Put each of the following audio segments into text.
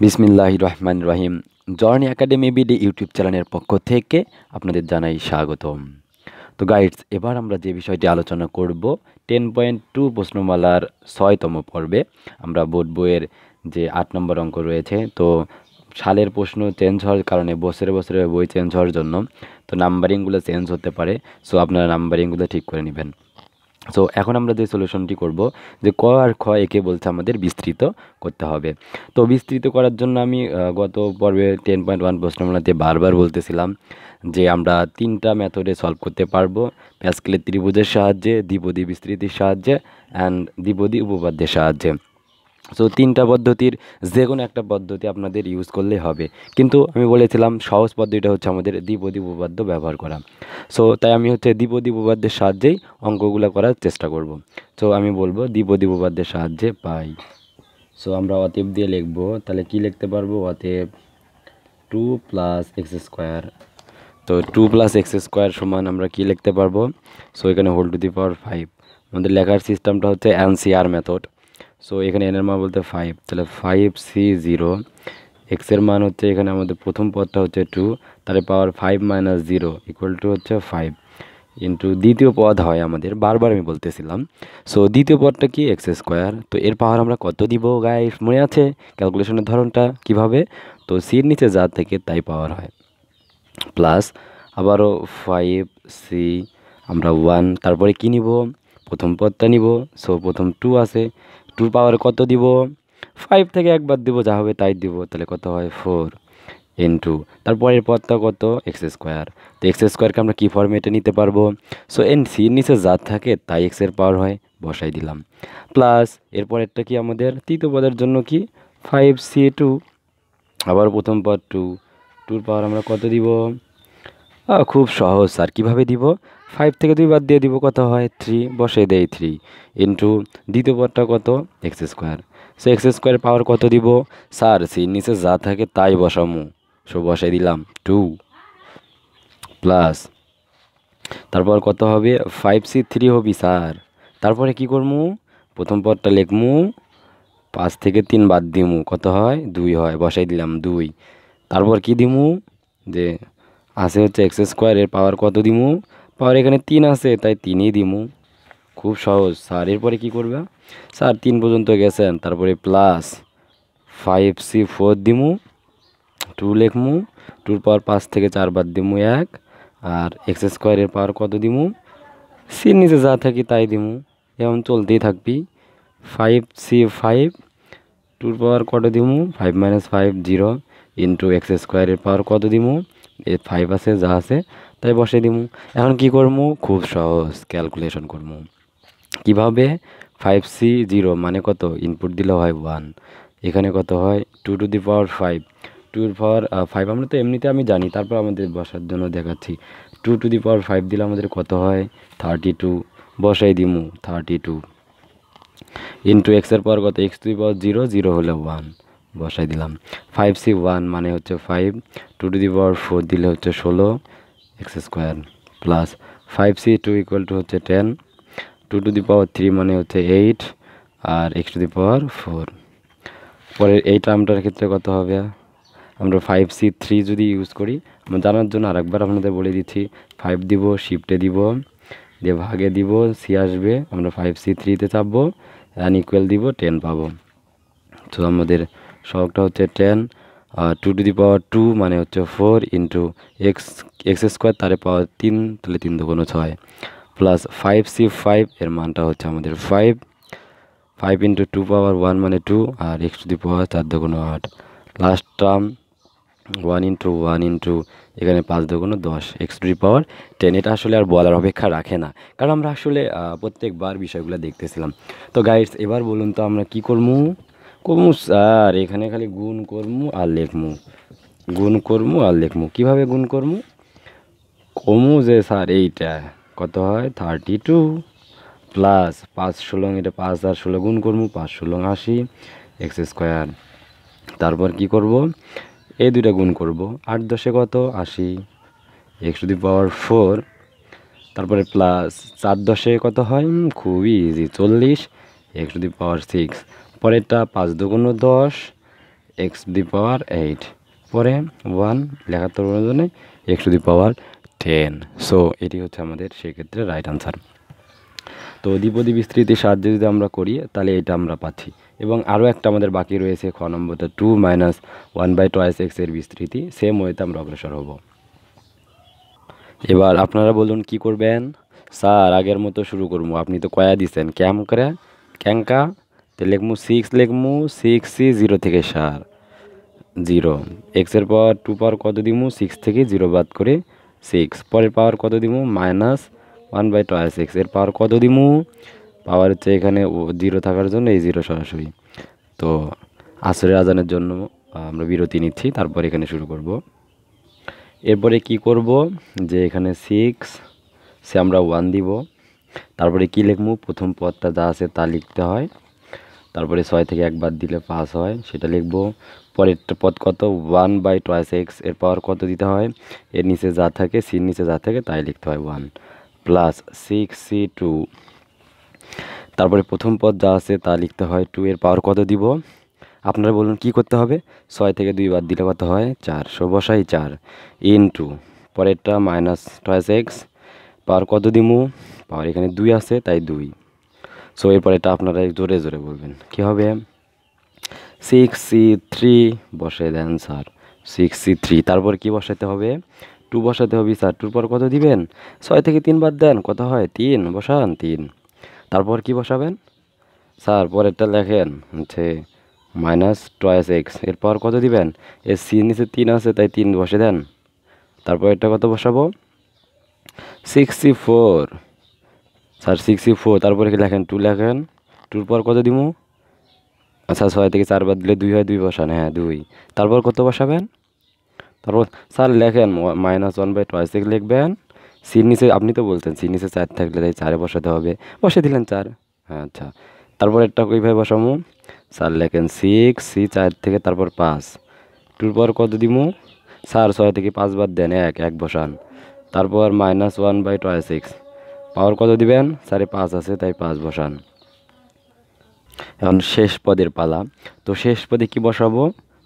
বিসমিল্লাহ রহমান রহিম। জর্নি একাডেমি বিডি ইউটিউব চ্যানেলের পক্ষ থেকে আপনাদের জানাই স্বাগতম। তো গাইডস এবার আমরা যে বিষয়টি আলোচনা করব টেন পয়েন্ট টু প্রশ্নমালার ছয়তম পর্বে। আমরা বোর্ড বইয়ের যে আট নম্বর অঙ্ক রয়েছে, তো সালের প্রশ্ন চেঞ্জ হওয়ার কারণে বছরে বছরে বই চেঞ্জ হওয়ার জন্য, তো নাম্বারিংগুলো চেঞ্জ হতে পারে। সো আপনারা নাম্বারিংগুলো ঠিক করে নেবেন। সো এখন আমরা যে সলিউশনটি করব, যে ক আর খ একে বলছে আমাদের বিস্তৃত করতে হবে। তো বিস্তৃত করার জন্য আমি গত পর্বে টেন পয়েন্ট ওয়ান প্রশ্নমালাতে বারবার বলতেছিলাম যে আমরা তিনটা মেথডে সলভ করতে পারব। প্যাসকেলের ত্রিভুজের সাহায্যে, দ্বিপদী বিস্তৃতির সাহায্যে অ্যান্ড দ্বিপদী উপপাদ্যের সাহায্যে। সো তিনটা পদ্ধতির যে কোনো একটা পদ্ধতি আপনাদের ইউজ করলেই হবে। কিন্তু আমি বলেছিলাম, সহজ পদ্ধতিটা হচ্ছে আমাদের দ্বিপদী উপপাদ্য ব্যবহার করা। সো তাই আমি হচ্ছে দ্বিপদী উপপাদ্যের সাহায্যেই অঙ্কগুলো করার চেষ্টা করব। সো আমি বলব দ্বিপদী উপপাদ্যের সাহায্যে পাই। সো আমরা অতএব দিয়ে লিখব। তাহলে কি লিখতে পারব? অতএব টু প্লাস এক্স স্কোয়ার তো টু প্লাস এক্স স্কোয়ার সমান আমরা কি লিখতে পারব? সো এখানে whole to the power five আমাদের লেখার সিস্টেমটা হচ্ছে এনসিআর মেথড সো এখানে এনের মান বলতে ফাইভ তাহলে ফাইভ সি জিরো এক্সের মান হচ্ছে এখানে আমাদের প্রথম পদটা হচ্ছে টু তাহলে power five minus zero equal to হচ্ছে ফাইভ ইন্টু দ্বিতীয় পদ হয় আমাদের, বারবার আমি বলতেছিলাম। সো দ্বিতীয় পদটা কি? এক্স স্কোয়ার তো এর পাওয়ার আমরা কত দিব গায়ে মনে আছে? ক্যালকুলেশনের ধরনটা কীভাবে? তো সির নিচে যা থেকে তাই পাওয়ার হয়। প্লাস আবারও ফাইভ সি আমরা ওয়ান তারপরে কি নিব? প্রথম পদটা নিব। সো প্রথম টু আছে। টুর পাওয়ার কত দিব? ফাইভ থেকে একবার দিব, যা হবে তাই দিব। তাহলে কত হয়? ফোর এন টু তারপরের পদটা কত? এক্স স্কোয়ার তো এক্স স্কোয়ারকে আমরা কী ফর্মেটে নিতে পারব? সো এন সির নিচে যা থাকে তাই এক্সের পাওয়ার হয়, বসাই দিলাম। প্লাস এরপরেরটা কি আমাদের? তৃতীয় পদের জন্য কি? ফাইভ সি টু আবার প্রথম পদ টু টুর পাওয়ার আমরা কত দিব? খুব সহজ। স্যার কীভাবে দিব? ফাইভ থেকে দুই বাদ দিয়ে দিব কত হয়? থ্রি বসে দেয় থ্রি ইন্টু দ্বিতীয় পদটা কত? X square so x square power কত দিব? স্যার সি নিচে যা থাকে তাই বসামু। সো বসাই দিলাম টু প্লাস তারপর কত হবে? ফাইভ সি থ্রি হবি স্যার তারপরে কি করমু? প্রথম পদটা লিখমু। পাঁচ থেকে তিন বাদ দিমু। কত হয়? দুই হয়। বসাই দিলাম দুই। তারপর কি দিমু? যে আছে হচ্ছে এক্স স্কোয়ারের পাওয়ার কত দিমু? পাওয়ার এখানে তিন আছে, তাই তিনই দিমু। খুব সহজ। স্যার, এরপরে কী করবে? স্যার, তিন পর্যন্ত গেছেন। তারপরে প্লাস ফাইভ সি ফোর দিমু। টু লেখমু। টুর পাওয়ার পাঁচ থেকে চার বাদ দিমু এক। আর এক্স স্কোয়ারের পাওয়ার কত দিমু? সির নিচে যা থাকি তাই দিমু। এমন চলতেই থাকবি। ফাইভ সি ফাইভ টুর পাওয়ার কত দিমু? Five minus five zero into x স্কোয়ারের পাওয়ার কত দিমু? এ ফাইভ আছে, যা আছে। তাই বসে দিমু। এখন কি করব খুব সহজ ক্যালকুলেশন করব কীভাবে? ফাইভ সি জিরো মানে কত? ইনপুট দিলে হয় ওয়ান এখানে কত হয়? Two to the power five tour power five আমরা তো এমনিতে আমি জানি, তারপর আমাদের বসার জন্য দেখাচ্ছি। Two to the power five দিলে আমাদের কত হয়? থার্টি টু বসাই দিমু থার্টি টু ইন্টু এক্সের পাওয়ার কত? X to the power zero zero হলে ওয়ান বসাই দিলাম। ফাইভ সি ওয়ান মানে হচ্ছে five two to the power four দিলে হচ্ছে ষোলো। X square plus five C two equal to হচ্ছে ten, two to the power three মানে হচ্ছে eight, R x to the power four. পরে এই টার্মটার ক্ষেত্রে কত হবে? আমরা ফাইভ সি থ্রি যদি ইউজ করি জানার জন্য আরেকবার আপনাদের বলে দিচ্ছি, ফাইভ দিব, শিফটে দিব, দিয়ে ভাগে দিব, সি আসবে, আমরা ফাইভ সি থ্রিতে চাপবো অ্যান ইকুয়াল দিব, টেন পাবো। তো আমাদের সহগটা হচ্ছে ten two to the power two মানে হচ্ছে four into x x square তারে পাওয়ার তিন, তাহলে তিন দুগুণ ছয়। প্লাস ফাইভ সি ফাইভ এর মানটা হচ্ছে আমাদের five five into two power one মানে টু আর এক্স টু দি পাওয়ার চার দুগুণ আট। Last term one into one into এখানে পাঁচ দুগুণ দশ। এক্স টু পাওয়ার টেন এটা আসলে আর বলার অপেক্ষা রাখে না। কারণ আমরা আসলে প্রত্যেকবার বিষয়গুলো দেখতেছিলাম। তো গাইডস এবার বলুন তো আমরা কি করব করমু স্যার, এখানে খালি গুণ করমু আর লেখমু। গুণ করমু আর লেখমু। কীভাবে গুণ করমু? কমু যে স্যার, এইটা। কত হয়? থার্টি টু প্লাস পাঁচ ষোলো এটা পাঁচ আর ষোলো গুণ করব পাঁচ ষোলো আশি এক্স স্কোয়ার তারপর কি করব? এই দুইটা গুণ করব। আট দশে কত? আশি। X to the power four তারপরে প্লাস চার দশে কত হয়? খুবই ইজি চল্লিশ। X to the power six পরেরটা পাঁচ দুগুণ দশ, এক্স দি পাওয়ার এইট। পরে ওয়ান তো প্রয়োজনে x the power ten. So, এটি হচ্ছে আমাদের সেক্ষেত্রে রাইট আনসার। তো দ্বিপদী বিস্তৃতির সাহায্যে যদি আমরা করি, তাহলে এটা আমরা পাচ্ছি। এবং আরও একটা আমাদের বাকি রয়েছে, খ নম্বরটা two minus one by twice এক্সের বিস্তৃতি, সেম ওয়েতে আমরা অগ্রসর হব। এবার আপনারা বলুন কি করবেন? স্যার, আগের মতো শুরু করব। আপনি তো কয়া দিছেন, ক্যাম করে ক্যাঙ্কা তো লিখমু সিক্স লিখমু সিক্স সি জিরো থেকে সার জিরো এক্সের পাওয়ার টু পাওয়ার কত দিমু? সিক্স থেকে জিরো বাদ করে সিক্স পরের পাওয়ার কত দিমু? মাইনাস ওয়ান বাই টয়েস এক্সের পাওয়ার কত দিমু? পাওয়ার হচ্ছে এখানে জিরো থাকার জন্য এই জিরো সরাসরি। তো আসরের আজানের জন্য আমরা বিরতি নিচ্ছি, তারপর এখানে শুরু করব। এরপরে কি করব? যে এখানে সিক্স সে আমরা ওয়ান দিব। তারপরে কি লিখব প্রথম পদটা যা আছে তা লিখতে হয়। তারপরে ছয় থেকে একবার দিলে পাস হয়, সেটা লিখব। পরেরটা পদ কত? ওয়ান বাই টয়েস এক্সের পাওয়ার কত দিতে হয়? এর নিচে যা থাকে সির নিচে যা থাকে, তাই লিখতে হয় one plus six C two তারপরে প্রথম পদ যা আছে, তা লিখতে হয় টু এর পাওয়ার কত দিব? আপনারা বলুন কি করতে হবে? ছয় থেকে দুই বার দিলে কত হয়? চার। সো বসাই চার ইন টু পরেরটা মাইনাস টয়েস এক্স পাওয়ার কত দিমু? পাওয়ার এখানে দুই আছে, তাই দুই। সো এরপর এটা আপনারা জোরে জোরে বলবেন। কি হবে? সিক্স সি থ্রি বসে দেন স্যার সিক্স সি থ্রি তারপর কি বসাতে হবে? টু বসাতে হবে স্যার টুর পর কত দিবেন? ছয় থেকে তিনবার দেন। কত হয়? তিন। বসান, তিন। তারপর কি বসাবেন? স্যার পরেরটা লেখেন হচ্ছে মাইনাস টয়েস এক্স এরপর কত দিবেন? এর সি নিচে তিন আছে, তাই তিন বসে দেন। তারপর এটা কত বসাবো? Sixty four sir sixty four তারপরে কি লেখেন? টু লেখেন। টুর পর কত দিমু? আচ্ছা ছয় থেকে চারবার দিলে দুই হয়, দুই বসান। হ্যাঁ দুই। তারপর কত বসাবেন? তারপর স্যার লেখেন minus one by twice x লিখবেন। সির নিচে, আপনি তো বলতেন, সির নিচে চার থাকলে তাই চারে বসাতে হবে। বসে দিলেন চার। হ্যাঁ আচ্ছা। তারপর একটা কীভাবে বসামু স্যার লেখেন সিক্স সি চার থেকে তারপর পাঁচ। টুর পর কত দিমু? স্যার ছয় থেকে পাঁচবার দেন, এক এক বসান। তারপর minus one by twice six power কত দিবেন? স্যারে পাঁচ আছে, তাই পাঁচ বসান। এখন শেষ পদের পালা। তো শেষ পদে কি বসাবো?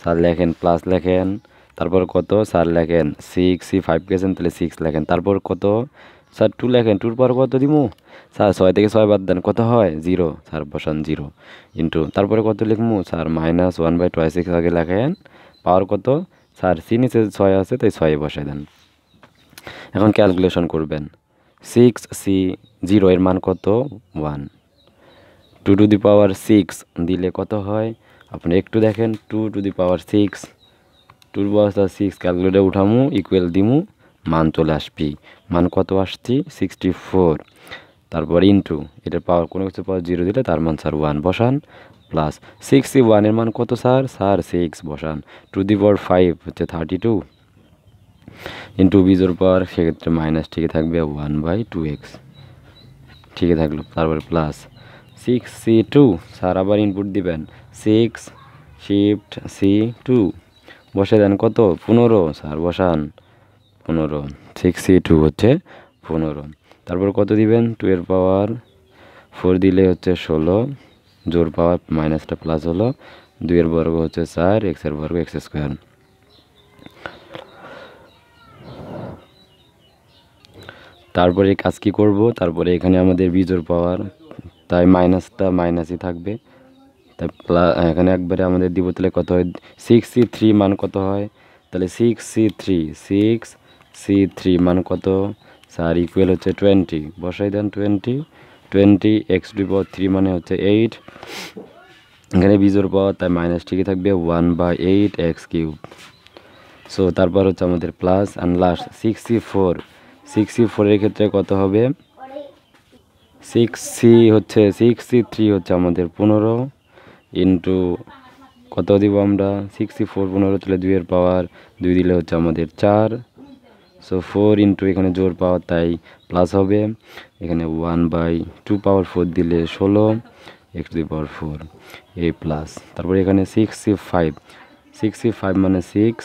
স্যার লেখেন প্লাস লেখেন, তারপর কত? স্যার লেখেন সিক্স সি ফাইভ গেছেন, তাহলে সিক্স লেখেন। তারপর কত? স্যার টু লেখেন টুর পর কত দিমু? স্যার ছয় থেকে ছয় বাদ দেন, কত হয়? জিরো স্যার বসান জিরো ইন্টু তারপরে কত লিখমু? Sir minus one by twice six আগে লেখেন। পাওয়ার কত? স্যার সি নিচে ছয় আছে, তাই ছয় বসাই দেন। এখন ক্যালকুলেশন করবেন। সিক্স সি জিরো এর মান কত? One two to the power six দিলে কত হয়? আপনি একটু দেখেন two to the power six টুর বস্তা সিক্স ক্যালকুলেটর উঠামু ইকুয়াল দিমু, মান চলে আসবি। মান কত আসছি? সিক্সটি ফোর তারপর ইন্টু এটার পাওয়ার কোনো কিছু পাওয়ার জিরো দিলে তার মান স্যার ওয়ান বসান প্লাস সিক্সটি ওয়ানের মান কত স্যার স্যার সিক্স বসান। টু দি পাওয়ার ফাইভ হচ্ছে থার্টি টু ইন্টু বিজোর পর সেক্ষেত্রে মাইনাস ঠিকই থাকবে ওয়ান বাই টু এক্স ঠিকই থাকল, তারপর plus six C two sir আবার ইনপুট দিবেন। সিক্স শিফট সি টু বসে দেন কত? পনেরো স্যার বসান। পনেরো সিক্স সি টু হচ্ছে পনেরো। তারপর কত দিবেন? টু এর পাওয়ার ফোর দিলে হচ্ছে ষোলো। জোর পাওয়ার মাইনাসটা প্লাস হলো। দুইয়ের বর্গ হচ্ছে চার এক্সের বর্গ এক্স স্কোয়ার তারপরে কাজ কি করব? তারপরে এখানে আমাদের বিজোর পাওয়ার। তাই মাইনাসটা মাইনাসই থাকবে। তাই এখানে একবারে আমাদের দিব তাহলে কত হয়? সিক্স সি থ্রি মান কত হয়? তাহলে six C three six C three মান কত? স্যার ইকুয়াল হচ্ছে টোয়েন্টি বসাই দেন twenty twenty x to power three মানে হচ্ছে এইট এখানে বিজোর পাওয়ার, তাই মাইনাস ঠিকই থাকবে। One by eight x cube so তারপর হচ্ছে আমাদের plus and last six C four six C ফোরের ক্ষেত্রে কত হবে? সিক্স সি হচ্ছে সিক্স সি থ্রি হচ্ছে আমাদের পনেরো ইন্টু কত দিব আমরা? সিক্সটি ফোর পনেরো তাহলে দুইয়ের পাওয়ার দুই দিলে হচ্ছে আমাদের চার। সো ফোর ইন্টু এখানে জোর পাওয়ার তাই প্লাস হবে। এখানে one by two power four দিলে ষোলো এক্স টু পাওয়ার ফোর এই প্লাস তারপরে এখানে সিক্সটি ফাইভ সিক্সটি ফাইভ মানে সিক্স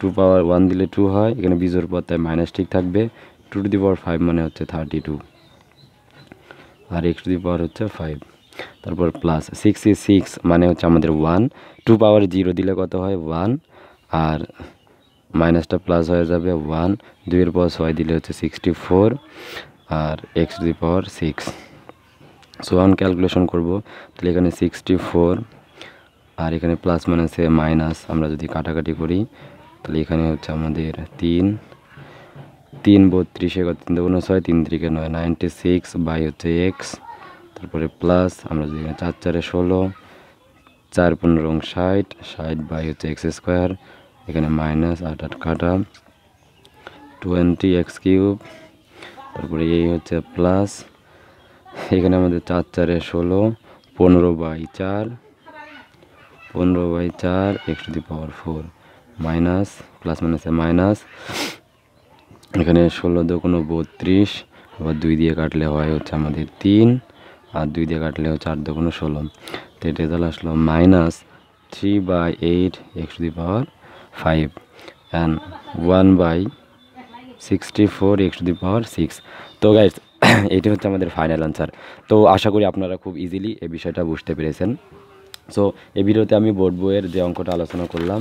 টু পাওয়ার ওয়ান দিলে টু হয়। এখানে বিজোর পর তাই মাইনাস ঠিক থাকবে। Two to the power five মানে হচ্ছে থার্টি টু আর এক্স টু দি পাওয়ার হচ্ছে ফাইভ তারপর প্লাস সিক্স ই সিক্স মানে হচ্ছে আমাদের ওয়ান টু পাওয়ার জিরো দিলে কত হয় ওয়ান আর মাইনাসটা প্লাস হয়ে যাবে ওয়ান দুইয়ের পর ছয় দিলে হচ্ছে sixty four R x to the power six so one calculation করব তাহলে এখানে সিক্সটি ফোর আর এখানে প্লাস মানে মাইনাসে মাইনাস আমরা যদি কাটাকাটি করি তাহলে এখানে হচ্ছে আমাদের তিন তিন বত্রিশে কত তিন দুগুণ ছয়, তিন তিরিকে নয় নাইনটি সিক্স বাই হচ্ছে এক্স তারপরে প্লাস আমরা যদি চার চারে ষোলো, চার পনেরো ষাট ষাট বাই হচ্ছে এক্স স্কোয়ার এখানে মাইনাস আট আট কাটা। টোয়েন্টি এক্স কিউব তারপরে এই হচ্ছে প্লাস এখানে আমাদের চার চারে ষোলো, পনেরো বাই চার, পনেরো বাই চার x to the power four minus plus মাইনাসে মাইনাস এখানে ষোলো কোনো বত্রিশ, আবার দুই দিয়ে কাটলে হয় হচ্ছে আমাদের তিন, আর দুই দিয়ে কাটলে হচ্ছে আট কোনো ষোলো। তো এটা তাহলে আসলো minus three by eight x to the power five and one by sixty four x to the power six তো গাইজ এটি হচ্ছে আমাদের ফাইনাল আনসার তো আশা করি আপনারা খুব ইজিলি এই বিষয়টা বুঝতে পেরেছেন। সো এই ভিডিওতে আমি বোর্ড বইয়ের যে অঙ্কটা আলোচনা করলাম,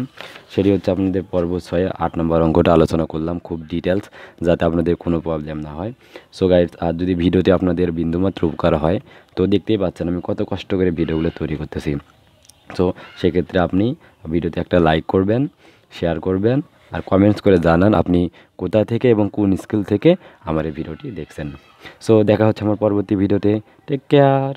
সেটি হচ্ছে আপনাদের পর্ব ছয়ে আট নম্বর অঙ্কটা আলোচনা করলাম খুব ডিটেলস যাতে আপনাদের কোনো প্রবলেম না হয়। সো গাইড আর যদি ভিডিওতে আপনাদের বিন্দুমাত্র উপকার হয়, তো দেখতেই পাচ্ছেন আমি কত কষ্ট করে ভিডিওগুলো তৈরি করতেছি। সো সেক্ষেত্রে আপনি ভিডিওতে একটা লাইক করবেন শেয়ার করবেন, আর কমেন্টস করে জানান আপনি কোথা থেকে এবং কোন স্কিল থেকে আমার এই ভিডিওটি দেখছেন। সো দেখা হচ্ছে আমার পরবর্তী ভিডিওতে। Take care